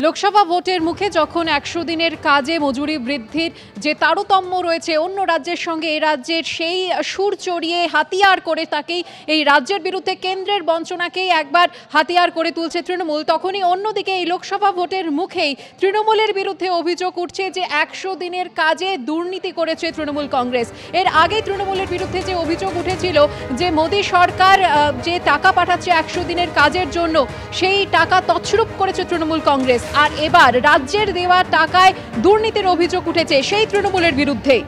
লোকসভা ভোটের মুখে যখন একশো দিনের কাজে মজুরি বৃদ্ধির যে তারতম্য রয়েছে, অন্য রাজ্যের সঙ্গে এই রাজ্যের সেই সুর চড়িয়ে হাতিয়ার করে তাকেই, এই রাজ্যের বিরুদ্ধে কেন্দ্রের বঞ্চনাকেই একবার হাতিয়ার করে তুলছে তৃণমূল। তখনই অন্যদিকে এই লোকসভা ভোটের মুখেই তৃণমূলের বিরুদ্ধে অভিযোগ উঠছে যে একশো দিনের কাজে দুর্নীতি করেছে তৃণমূল কংগ্রেস। এর আগে তৃণমূলের বিরুদ্ধে যে অভিযোগ উঠেছিল যে মোদী সরকার যে টাকা পাঠাচ্ছে একশো দিনের কাজের জন্য, সেই টাকা তছরূপ করেছে তৃণমূল কংগ্রেস। আর এবার রাজ্যের দেওয়া টাকায় দুর্নীতির অভিযোগ উঠেছে সেই তৃণমূলের বিরুদ্ধে।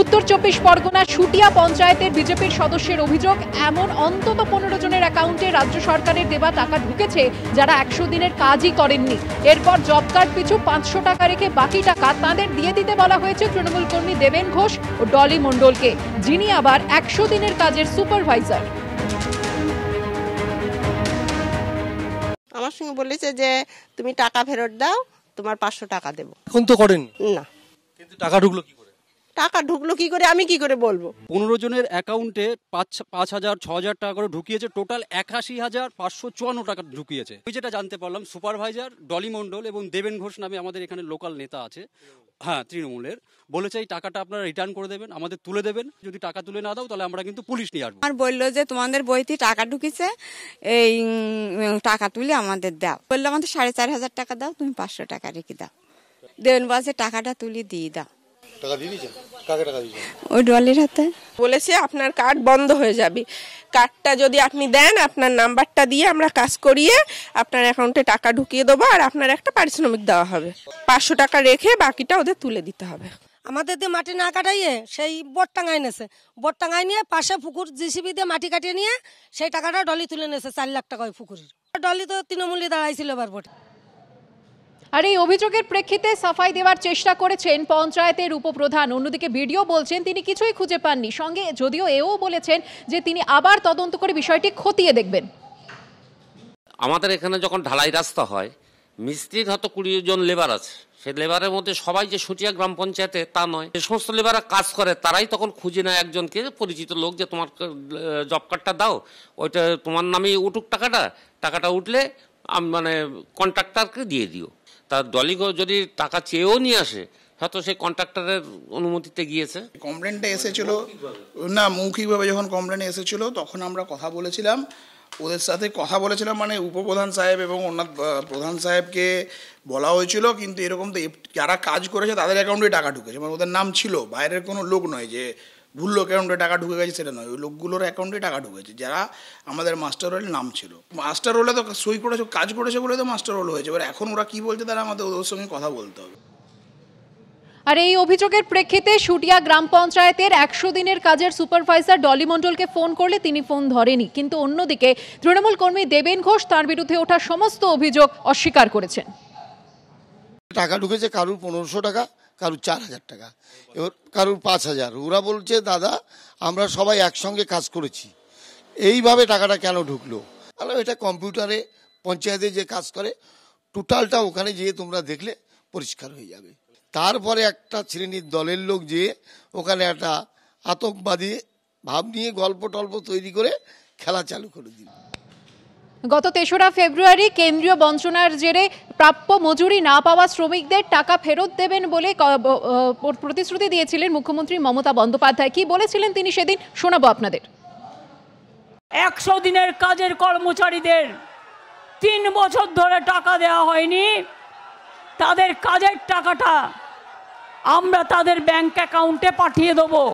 উত্তর চব্বিশ পরগনা সুটিয়া পঞ্চায়েতের বিজেপির সদস্যের অভিযোগ, এমন অন্তত পনেরো জনের অ্যাকাউন্টে রাজ্য সরকারের দেওয়া টাকা ঢুকেছে যারা একশো দিনের কাজই করেননি। এরপর জব কার্ড পিছু পাঁচশো টাকা রেখে বাকি টাকা তাদের দিয়ে দিতে বলা হয়েছে তৃণমূল কর্মী দেবেন ঘোষ ও ডলি মণ্ডলকে, যিনি আবার একশো দিনের কাজের সুপারভাইজার। আমার সঙ্গে বলেছে যে তুমি টাকা ফেরত দাও তোমার পাঁচশো টাকা দেবো। এখন তো করেন? না। কিন্তু টাকা ঢুকলো কি টাকা ঢুকলো কি করে? আমি কি করে বলব? পনেরো জনের অ্যাকাউন্টে পাঁচ পাঁচ হাজার ছ হাজার টাকা করে ঢুকিয়েছে। টোটাল একাশি হাজার পাঁচশো চুয়ান্ন টাকা ঢুকিয়েছে। আমি যেটা জানতে পারলাম সুপারভাইজার ডলি মণ্ডল এবং দেবেন ঘোষ নামে আমাদের এখানে লোকাল নেতা আছে। হ্যাঁ তৃণমূলের। বলেছে এই টাকাটা আপনারা রিটার্ন করে দেবেন আমাদের তুলে দেবেন। যদি টাকা তুলে না দাও তাহলে আমরা কিন্তু পুলিশ নিয়ে আসব। আমার বলল যে তোমাদের বইতে টাকা ঢুকিছে এই টাকা তুলে আমাদের দাও। বলল আমাদের সাড়ে চার হাজার টাকা দাও তুমি পাঁচশো টাকা রেখে দাও। দেবেন বলছে টাকাটা তুলে দিয়ে দাও। টাকা দিয়ে দিয়েছেন? কাকে টাকা দিয়েছেন? ওই ডলির হাতে। বলেছে আপনার কার্ড বন্ধ হয়ে যাবে। কার্ডটা যদি আপনি দেন আপনার নাম্বারটা দিয়ে আমরা কাজ করিয়ে আপনার অ্যাকাউন্টে টাকা ঢুকিয়ে দেবো আর আপনার একটা পারিশ্রমিক দেওয়া হবে। পাঁচশো টাকা রেখে বাকিটা ওদের তুলে দিতে হবে। আমাদের দিয়ে মাটি না কাটাইয়ে সেই বোট টাঙাই নেছে। বোট টাঙাই নিয়ে পাশে পুকুর জিসিবি দিয়ে মাটি কাটিয়ে নিয়ে সেই টাকাটা ডলি তুলে নেছে চার লাখ টাকা ওই পুকুরের। ডলি তো তৃণমূলে দাঁড়াইছিল এবার ভোটে আর এই অভিযোগের প্রেক্ষিতে সাফাই দেওয়ার চেষ্টা করেছেন পঞ্চায়েতের উপপ্রধান। অন্যদিকে ভিডিও বলছেন, তিনি কিছুই খুঁজে পাননি। সঙ্গে যদিও এও বলেছেন যে তিনি আবার তদন্ত করে বিষয়টি খতিয়ে দেখবেন। আমাদের এখানে যখন ঢালাই রাস্তা হয়, মিস্ত্রির হয়তো কুড়ি জন লেবার আছে। সেই লেবারের মধ্যে সবাই যে সুটিয়া গ্রাম পঞ্চায়েতে, তা নয়। যে সমস্ত লেবাররা কাজ করে, তারাই তখন খুঁজে নেয় একজনকে, পরিচিত লোক যে তোমার জব কার্ডটা দাও, ওইটা তোমার নামেই উঠুক টাকাটা টাকাটা উঠলে মানে কন্ট্রাক্টারকে দিয়ে দিও। তা ডলি গো যদি টাকা চেয়েও নিয়ে আসে, হয়তো সেই কন্ট্রাক্টরের অনুমতিতে গিয়েছে। কমপ্লেনটা এসেছিল। না, মৌখিকভাবে যখন কমপ্লেন এসেছিল, তখন আমরা কথা বলেছিলাম। ওদের সাথে কথা বলেছিলাম মানে উপপ্রধান সাহেব এবং অন্য প্রধান সাহেবকে বলা হয়েছিল, কিন্তু এরকম তো যারা কাজ করেছে তাদের অ্যাকাউন্টে টাকা ঢুকেছে। মানে ওদের নাম ছিল, বাইরের কোনো লোক নয় যে ভুল লোক অ্যাকাউন্টে টাকা ঢুকে গেছে সেটা নয়, ওই লোকগুলোর অ্যাকাউন্টে টাকা ঢুকেছে, যারা আমাদের মাস্টার রোলের নাম ছিল। মাস্টার রোলে তো সই করেছে, কাজ করেছে বলে তো মাস্টার রোল হয়েছে, এবার এখন ওরা কী বলছে তারা আমাদের ওদের সঙ্গে কথা বলতে হবে। আর এই অভিযোগের প্রেক্ষিতে সুটিয়া গ্রাম পঞ্চায়েতের একশো দিনের কাজের সুপারভাইজার ডলি মণ্ডলকে ফোন করলে তিনি ফোন ধরেনি। কিন্তু অন্যদিকে তৃণমূল কর্মী দেবেন ঘোষ তার বিরুদ্ধে ওঠা সমস্ত অভিযোগ অস্বীকার করেছেন। টাকা ঢুকেছে কারুর পনেরোশো টাকা, কারুর চার হাজার টাকা। এবার কারুর পাঁচ হাজার ওরা বলছে, দাদা, আমরা সবাই একসঙ্গে কাজ করেছি। এইভাবে টাকাটা কেন ঢুকলো? তাহলে এটা কম্পিউটারে, পঞ্চায়েতে যে কাজ করে, টোটালটা ওখানে যেয়ে তোমরা দেখলে পরিষ্কার হয়ে যাবে। তারপরে একটা শ্রেণির দলের লোক যেয়ে ওখানে একটা আতঙ্কবাদী ভাব নিয়ে গল্প টল্প তৈরি করে খেলা চালু করে দিল। গত তেসরা ফেব্রুয়ারি কেন্দ্রীয় বঞ্চনার জেরে প্রাপ্য মজুরি না পাওয়া শ্রমিকদের টাকা ফেরত দেবেন বলে প্রতিশ্রুতি দিয়েছিলেন মুখ্যমন্ত্রী মমতা বন্দ্যোপাধ্যায়। কি বলেছিলেন তিনি সেদিন? শোনাবো আপনাদের। একশো দিনের কাজের কর্মচারীদের তিন বছর ধরে টাকা দেওয়া হয়নি। তাদের কাজের টাকাটা আমরা তাদের ব্যাংক অ্যাকাউন্টে পাঠিয়ে দেবো।